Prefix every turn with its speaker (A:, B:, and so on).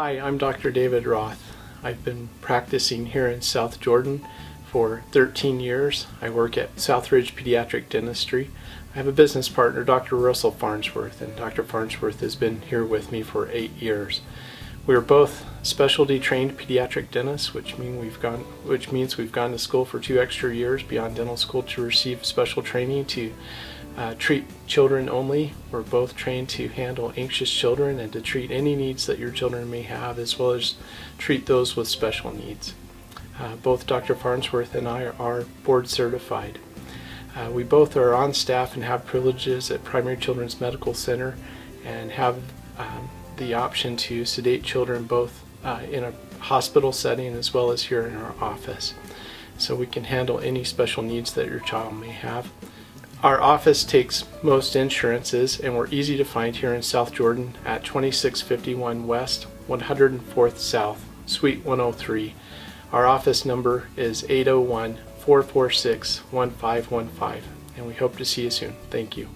A: Hi, I'm Dr. David Roth. I've been practicing here in South Jordan for 13 years. I work at Southridge Pediatric Dentistry. I have a business partner, Dr. Russell Farnsworth, and Dr. Farnsworth has been here with me for eight years. We are both specialty trained pediatric dentists, which mean we've gone, which means we've gone to school for two extra years beyond dental school to receive special training to uh, treat children only. We're both trained to handle anxious children and to treat any needs that your children may have, as well as treat those with special needs. Uh, both Dr. Farnsworth and I are board certified. Uh, we both are on staff and have privileges at Primary Children's Medical Center and have um, the option to sedate children both uh, in a hospital setting as well as here in our office. So we can handle any special needs that your child may have. Our office takes most insurances and we're easy to find here in South Jordan at 2651 West, 104th South, Suite 103. Our office number is 801 446 1515 and we hope to see you soon. Thank you.